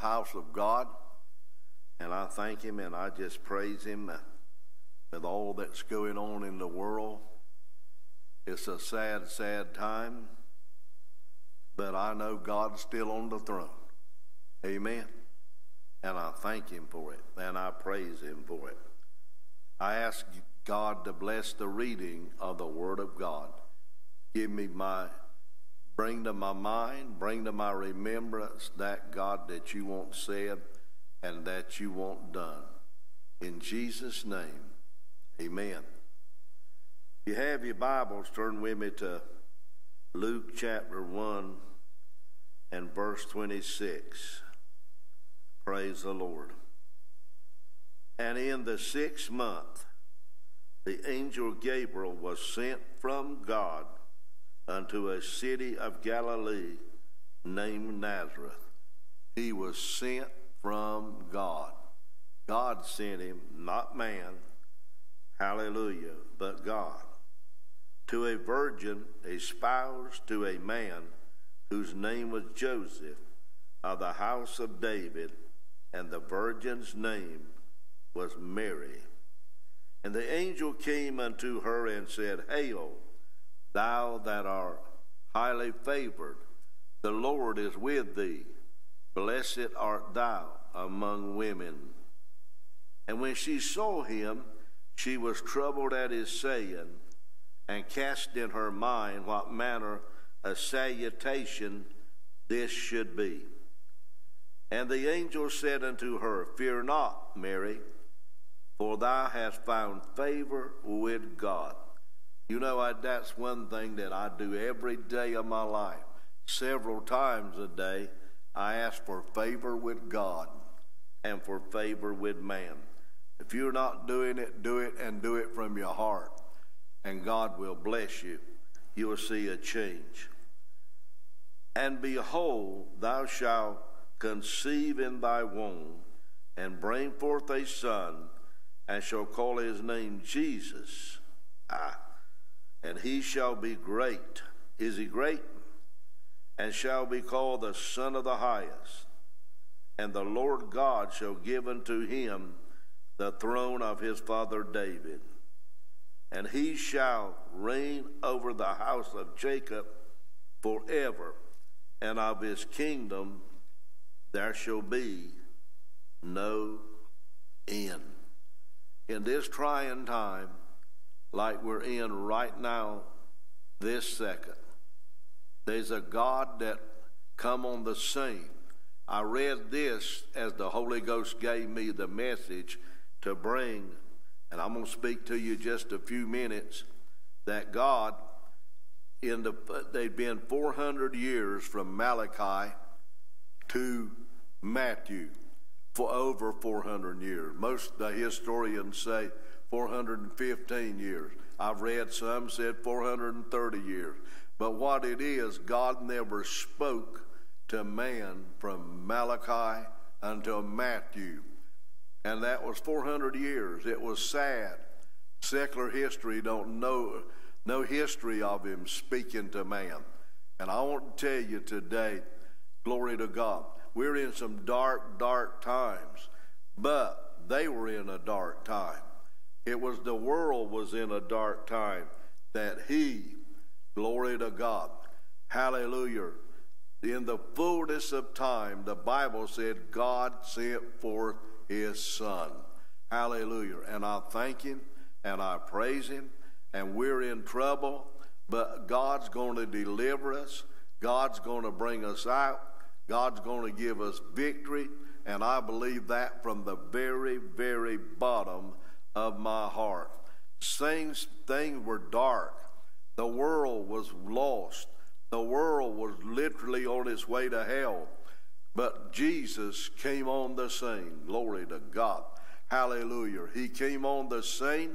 house of God, and I thank Him and I just praise Him with all that's going on in the world. It's a sad, sad time, but I know God's still on the throne. Amen. And I thank Him for it, and I praise Him for it. I ask God to bless the reading of the Word of God. Give me my, bring to my mind, bring to my remembrance that God that you want said and that you want done. In Jesus' name, amen. If you have your Bibles, turn with me to Luke chapter 1 and verse 26. Praise the Lord. And in the sixth month, the angel Gabriel was sent from God unto a city of Galilee named Nazareth. He was sent from God. God sent him, not man. Hallelujah, but God. To a virgin espoused to a man whose name was Joseph of the house of David, and the virgin's name was Mary. And the angel came unto her and said, Hail, thou that art highly favored, the Lord is with thee. Blessed art thou among women. And when she saw him, she was troubled at his saying, and cast in her mind what manner of salutation this should be. And the angel said unto her, Fear not, Mary for thou hast found favor with God. You know, I, that's one thing that I do every day of my life. Several times a day, I ask for favor with God and for favor with man. If you're not doing it, do it and do it from your heart, and God will bless you. You will see a change. And behold, thou shalt conceive in thy womb and bring forth a son and shall call his name Jesus. Ah, and he shall be great. Is he great? And shall be called the Son of the Highest. And the Lord God shall give unto him the throne of his father David. And he shall reign over the house of Jacob forever, and of his kingdom there shall be no end in this trying time, like we're in right now, this second, there's a God that come on the scene. I read this as the Holy Ghost gave me the message to bring, and I'm going to speak to you just a few minutes. That God, in the they've been 400 years from Malachi to Matthew for over 400 years. Most the historians say 415 years. I've read some said 430 years. But what it is, God never spoke to man from Malachi until Matthew. And that was 400 years. It was sad. Secular history don't know no history of him speaking to man. And I want to tell you today, glory to God. We're in some dark, dark times, but they were in a dark time. It was the world was in a dark time that he, glory to God, hallelujah. In the fullness of time, the Bible said God sent forth his son. Hallelujah. And I thank him and I praise him. And we're in trouble, but God's going to deliver us. God's going to bring us out. God's going to give us victory, and I believe that from the very, very bottom of my heart. Things, things were dark. The world was lost. The world was literally on its way to hell. But Jesus came on the scene. Glory to God. Hallelujah. He came on the scene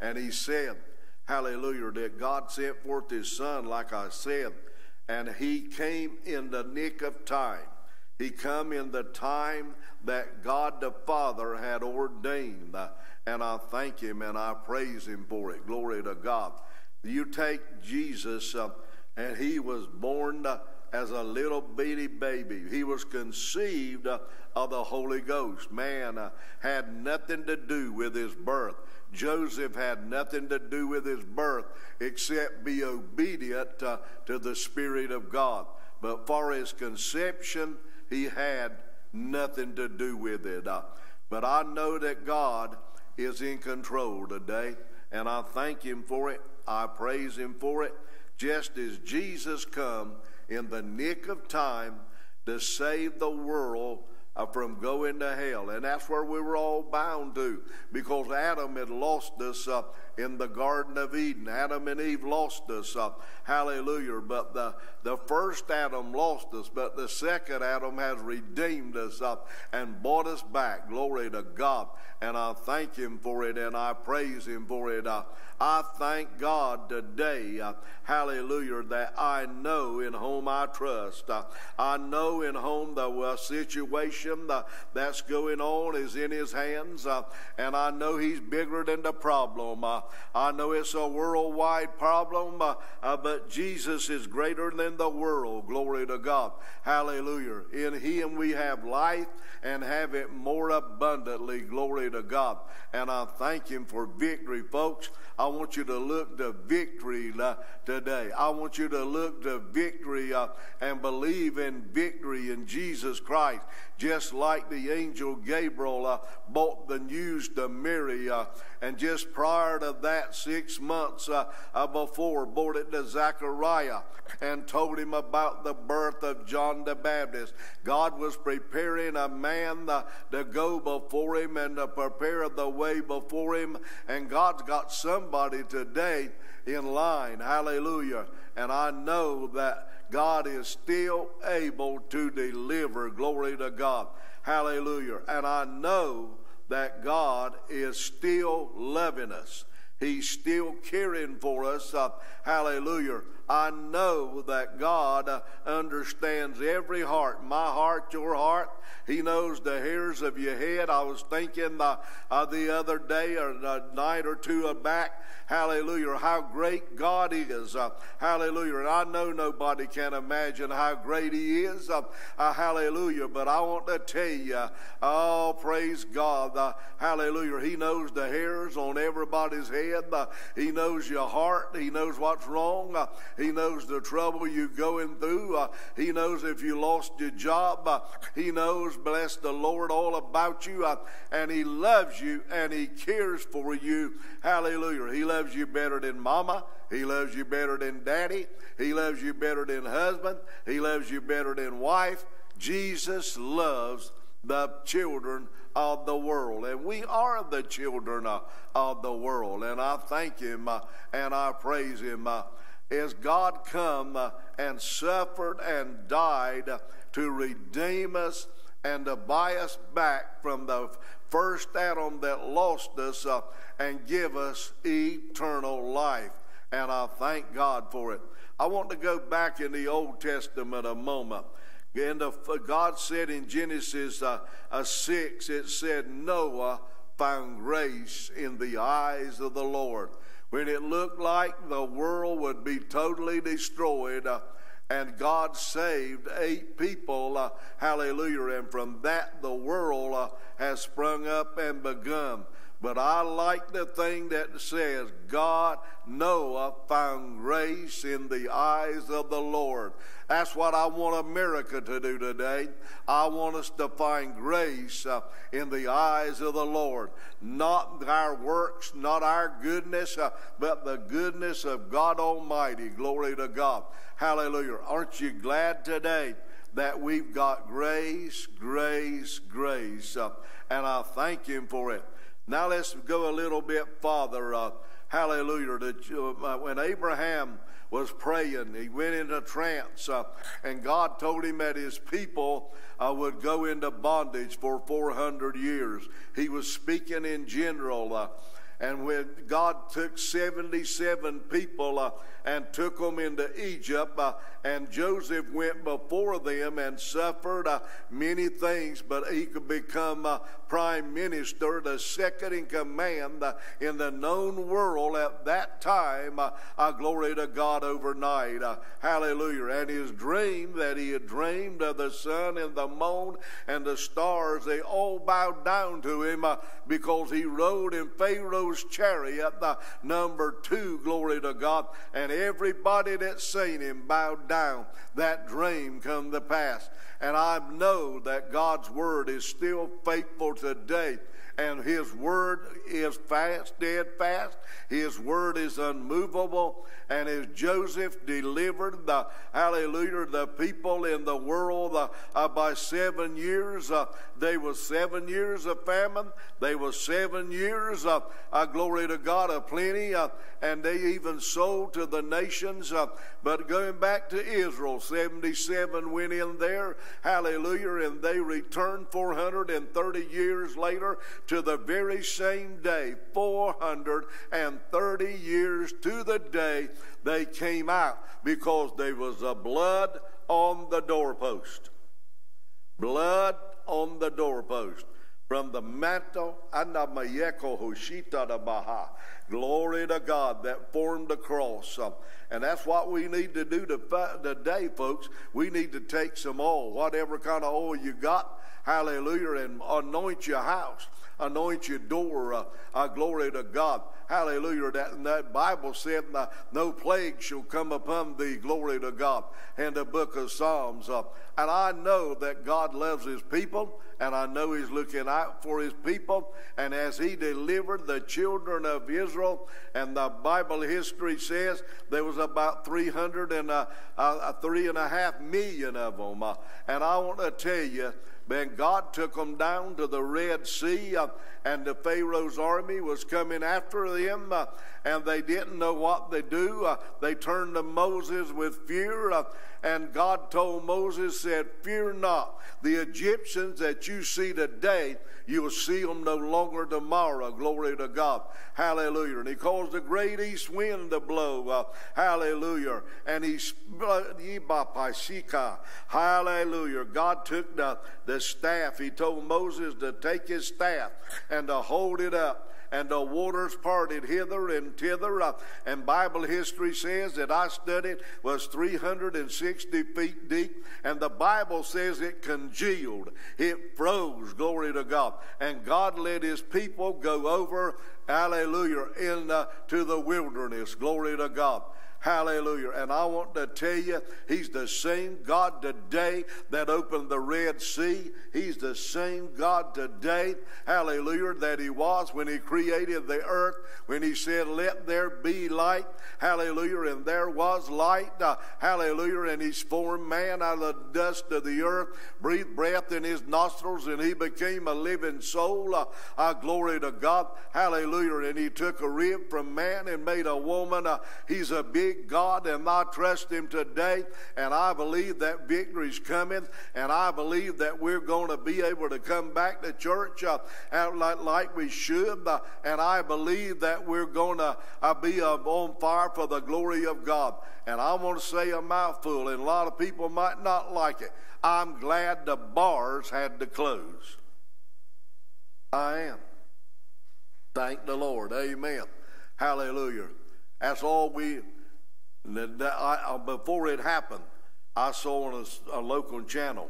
and he said, Hallelujah, that God sent forth his son, like I said, and he came in the nick of time. He come in the time that God the Father had ordained. And I thank him and I praise him for it. Glory to God. You take Jesus, uh, and he was born uh, as a little bitty baby. He was conceived uh, of the Holy Ghost. Man uh, had nothing to do with his birth. Joseph had nothing to do with his birth except be obedient uh, to the Spirit of God. But for his conception, he had nothing to do with it. Uh, but I know that God is in control today, and I thank Him for it. I praise Him for it. Just as Jesus come in the nick of time to save the world uh, from going to hell. And that's where we were all bound to because Adam had lost us uh, in the Garden of Eden. Adam and Eve lost us. Uh, hallelujah. But the, the first Adam lost us, but the second Adam has redeemed us uh, and bought us back. Glory to God. And I thank Him for it and I praise Him for it. Uh, I thank God today, uh, hallelujah, that I know in whom I trust. Uh, I know in whom the uh, situation uh, that's going on is in His hands, uh, and I know He's bigger than the problem. Uh, I know it's a worldwide problem, but Jesus is greater than the world. Glory to God. Hallelujah. In Him we have life and have it more abundantly. Glory to God. And I thank Him for victory, folks. I want you to look to victory uh, today. I want you to look to victory uh, and believe in victory in Jesus Christ. Just like the angel Gabriel uh, brought the news to Mary, and just prior to that, six months before, brought it to Zechariah and told him about the birth of John the Baptist. God was preparing a man to go before him and to prepare the way before him, and God's got some somebody today in line. Hallelujah. And I know that God is still able to deliver. Glory to God. Hallelujah. And I know that God is still loving us. He's still caring for us. Uh, hallelujah. I know that God uh, understands every heart, my heart, your heart. He knows the hairs of your head. I was thinking uh, uh, the other day or a night or two back, hallelujah, how great God is. Uh, hallelujah. And I know nobody can imagine how great He is. Uh, uh, hallelujah. But I want to tell you, oh, praise God. hallelujah. He knows the hairs on everybody's head. he knows your heart. He knows what's wrong. He knows the trouble you're going through. Uh, he knows if you lost your job. Uh, he knows, bless the Lord, all about you. Uh, and He loves you and He cares for you. Hallelujah. He loves you better than mama. He loves you better than daddy. He loves you better than husband. He loves you better than wife. Jesus loves the children of the world. And we are the children of, of the world. And I thank Him uh, and I praise Him. Is God come uh, and suffered and died to redeem us and to buy us back from the first Adam that lost us uh, and give us eternal life. And I thank God for it. I want to go back in the Old Testament a moment. And God said in Genesis uh, 6, it said, Noah found grace in the eyes of the Lord when it looked like the world would be totally destroyed. Uh, and God saved eight people, uh, hallelujah. And from that, the world uh, has sprung up and begun. But I like the thing that says, God, Noah found grace in the eyes of the Lord. That's what I want America to do today. I want us to find grace uh, in the eyes of the Lord. Not our works, not our goodness, uh, but the goodness of God Almighty. Glory to God. Hallelujah. Aren't you glad today? that we've got grace, grace, grace. Uh, and I thank Him for it. Now let's go a little bit farther. Uh, hallelujah. To, uh, when Abraham was praying, he went into trance, uh, and God told him that his people uh, would go into bondage for 400 years. He was speaking in general. Uh, and when God took 77 people uh, and took them into Egypt. Uh, and Joseph went before them and suffered uh, many things, but he could become uh, prime minister, the second in command uh, in the known world at that time. Uh, glory to God overnight. hallelujah. And his dream that he had dreamed of the sun and the moon and the stars, they all bowed down to him because he rode in Pharaoh's chariot, the number two, glory to God. And everybody that seen him bowed down. That dream come to pass. And I know that God's word is still faithful today and his word is fast, dead fast. His word is unmovable. And as Joseph delivered the, hallelujah, the people in the world uh, uh, by seven years, uh, they were seven years of famine. They were seven years of, uh, glory to God, of plenty. Uh, and they even sold to the nations. Uh, but going back to Israel, 77 went in there, hallelujah, and they returned 430 years later to the very same day, 430 years to the day they came out because there was a blood on the doorpost. Blood on the doorpost. From the mantle, Anamayeko Hoshita Baha. Glory to God that formed the cross. Um, and that's what we need to do today, folks. We need to take some oil, whatever kind of oil you got, hallelujah, and anoint your house anoint your door. Uh, uh, glory to God. Hallelujah. That, that Bible said, uh, No plague shall come upon thee. Glory to God. In the book of Psalms. Uh, and I know that God loves his people, and I know he's looking out for his people. And as he delivered the children of Israel, and the Bible history says there was about 300 and uh, uh, three and a half million of them. Uh, and I want to tell you, then God took them down to the Red Sea, uh, and the Pharaoh's army was coming after them, uh, and they didn't know what they do. Uh, they turned to Moses with fear, uh, and God told Moses, said, Fear not. The Egyptians that you see today, you will see them no longer tomorrow. Glory to God. Hallelujah. And he caused a great east wind to blow. Uh, hallelujah. And he, hallelujah. God took the, the staff. He told Moses to take his staff and to hold it up and the waters parted hither and thither. Uh, and Bible history says that I studied was 360 feet deep, and the Bible says it congealed, it froze. Glory to God, and God let His people go over. Hallelujah! into the wilderness. Glory to God. Hallelujah. And I want to tell you, He's the same God today that opened the Red Sea. He's the same God today, hallelujah, that He was when He created the earth, when He said, Let there be light, hallelujah, and there was light, uh, hallelujah, and He's formed man out of the dust of the earth, breathed breath in His nostrils, and He became a living soul. Uh, uh, glory to God, hallelujah. And He took a rib from man and made a woman. Uh, he's a big big God, and I trust Him today. And I believe that victory's coming, and I believe that we're going to be able to come back to church uh, like, like we should. Uh, and I believe that we're going to uh, be on fire for the glory of God. And I want to say a mouthful, and a lot of people might not like it. I'm glad the bars had to close. I am. Thank the Lord. Amen. Hallelujah. That's all we I, uh, before it happened, I saw on a, a local channel,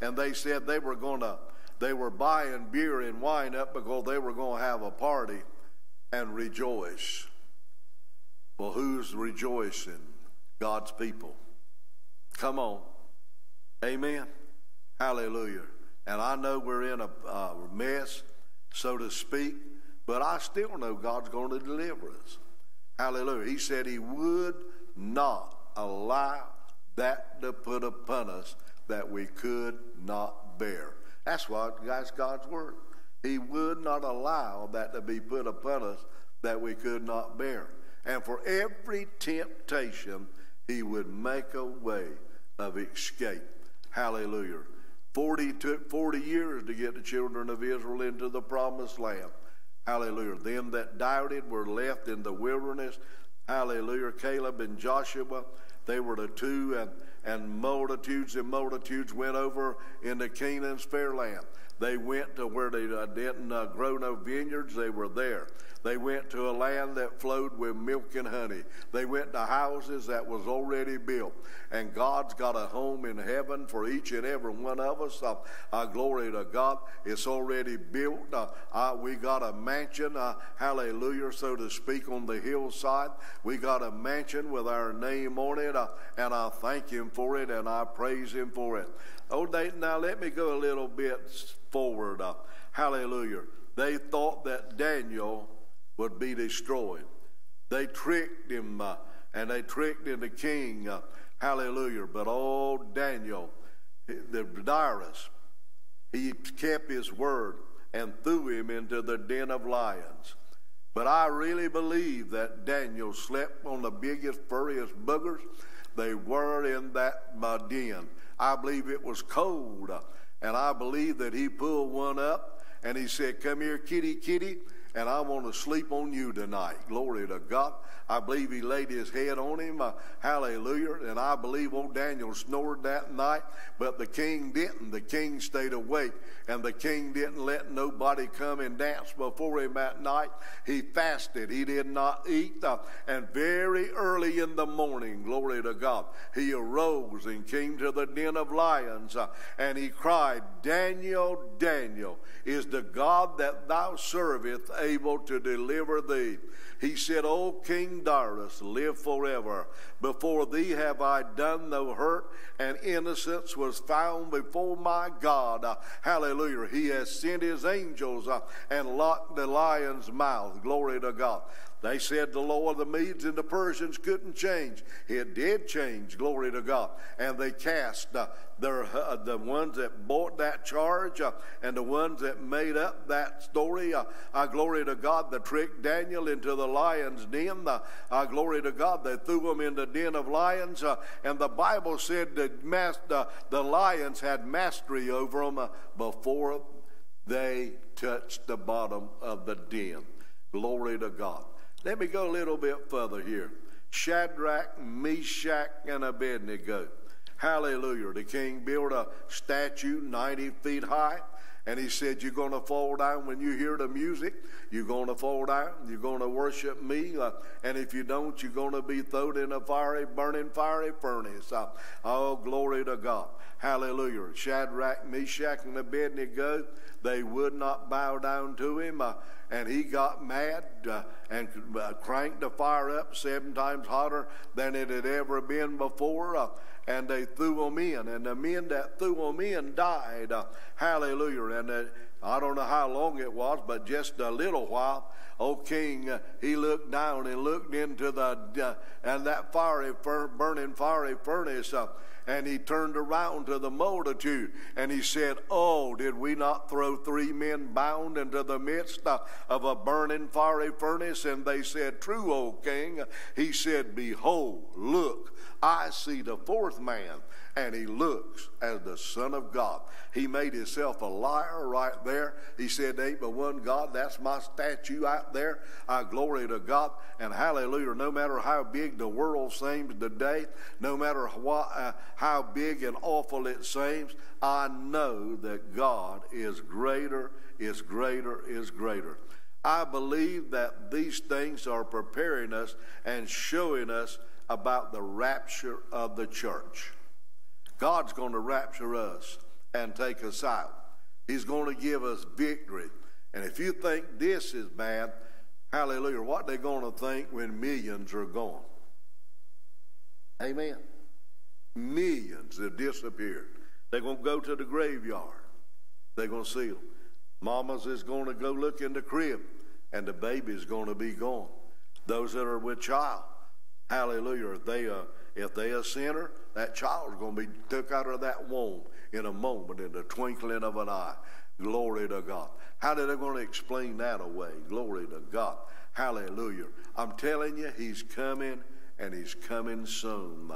and they said they were going to, they were buying beer and wine up because they were going to have a party and rejoice. Well, who's rejoicing? God's people. Come on. Amen. Hallelujah. And I know we're in a uh, mess, so to speak, but I still know God's going to deliver us. Hallelujah. He said he would not allow that to put upon us that we could not bear. That's what that's God's word. He would not allow that to be put upon us that we could not bear. And for every temptation, he would make a way of escape. Hallelujah. 40 took 40 years to get the children of Israel into the promised land. Hallelujah. Them that doubted were left in the wilderness. Hallelujah. Caleb and Joshua, they were the two, and, and multitudes and multitudes went over into Canaan's fair land. They went to where they uh, didn't uh, grow no vineyards, they were there. They went to a land that flowed with milk and honey. They went to houses that was already built. And God's got a home in heaven for each and every one of us. Uh, uh, glory to God. It's already built. Uh, uh we got a mansion, uh, hallelujah, so to speak, on the hillside. We got a mansion with our name on it. And I thank Him for it and I praise Him for it. Oh, now let me go a little bit forward. hallelujah. They thought that Daniel would be destroyed. They tricked him uh, and they tricked in the king. Uh, hallelujah. But oh, Daniel, the Darius, he kept his word and threw him into the den of lions. But I really believe that Daniel slept on the biggest, furriest boogers. They were in that uh, den. I believe it was cold. And I believe that he pulled one up and he said, Come here, kitty, kitty and I want to sleep on you tonight. Glory to God. I believe he laid his head on him. Uh, hallelujah. And I believe old Daniel snored that night, but the king didn't. The king stayed awake, and the king didn't let nobody come and dance before him that night. He fasted. He did not eat. Uh, and very early in the morning, glory to God, he arose and came to the den of lions, uh, and he cried, Daniel, Daniel, is the God that thou servest able to deliver thee? He said, O King Darius, live forever. Before thee have I done no hurt, and innocence was found before my God. Hallelujah. He has sent his angels uh, and locked the lion's mouth. Glory to God. They said the law of the Medes and the Persians couldn't change. It did change, glory to God. And they cast uh, their, uh, the ones that bought that charge uh, and the ones that made up that story. Uh, uh, glory to God, they tricked Daniel into the lion's den. Uh, glory to God, they threw him in the den of lions. and the Bible said that mas- the lions had mastery over them before they touched the bottom of the den. Glory to God. Let me go a little bit further here. Shadrach, Meshach, and Abednego. Hallelujah. The king built a statue 90 feet high. And he said, You're going to fall down when you hear the music. You're going to fall down. You're going to worship me. Uh, and if you don't, you're going to be thrown in a fiery, burning, fiery furnace. Uh, oh, glory to God. Hallelujah. Shadrach, Meshach, and Abednego, they would not bow down to him. Uh, and he got mad uh, and uh, cranked the fire up seven times hotter than it had ever been before. Uh, and they threw them in, and the men that threw them in died. Uh, hallelujah! And uh, I don't know how long it was, but just a little while. O king, uh, he looked down and looked into the and that fiery, burning fiery furnace and he turned around to the multitude and he said, Oh, did we not throw three men bound into the midst of a burning fiery furnace? And they said, True, O king. He said, Behold, look, I see the fourth man and he looks as the Son of God. He made himself a liar right there. He said, Ain't but one God. That's my statue out there. I glory to God and hallelujah. No matter how big the world seems today, no matter what, uh, how big and awful it seems, I know that God is greater, is greater, is greater. I believe that these things are preparing us and showing us about the rapture of the church. God's going to rapture us and take us out. He's going to give us victory. And if you think this is bad, hallelujah, what they going to think when millions are gone? Amen. Millions have disappeared. They're going to go to the graveyard. They're going to see them. Mamas is going to go look in the crib, and the baby's going to be gone. Those that are with child, hallelujah, if they, uh, if they a sinner, that child's going to be took out of that womb in a moment, in the twinkling of an eye. Glory to God. How are they going to explain that away? Glory to God. Hallelujah. I'm telling you, He's coming and He's coming soon.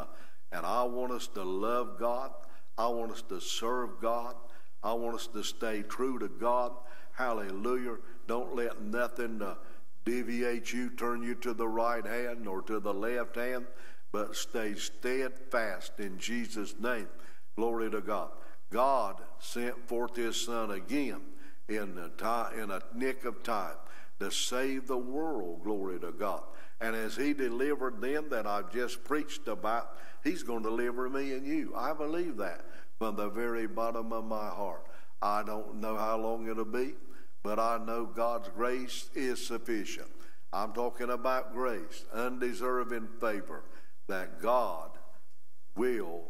And I want us to love God. I want us to serve God. I want us to stay true to God. Hallelujah. Don't let nothing uh, deviate you, turn you to the right hand or to the left hand, but stay steadfast in Jesus' name. Glory to God. God sent forth his son again in a, time, in a nick of time to save the world. Glory to God. And as he delivered them that I've just preached about, he's going to deliver me and you. I believe that from the very bottom of my heart. I don't know how long it'll be, but I know God's grace is sufficient. I'm talking about grace, undeserving favor, that God will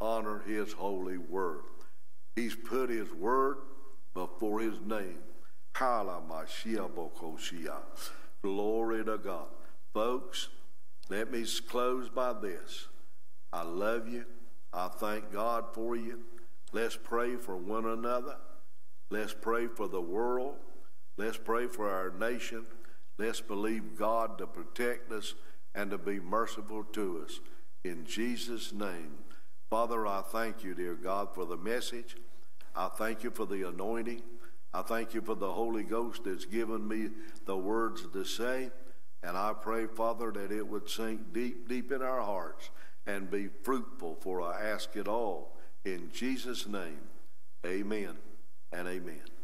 honor his holy word. He's put his word before his name. Glory to God. Folks, let me close by this. I love you. I thank God for you. Let's pray for one another. Let's pray for the world. Let's pray for our nation. Let's believe God to protect us and to be merciful to us. In Jesus' name. Father, I thank you, dear God, for the message. I thank you for the anointing. I thank you for the Holy Ghost that's given me the words to say. And I pray, Father, that it would sink deep, deep in our hearts and be fruitful, for I ask it all in Jesus' name. Amen and amen.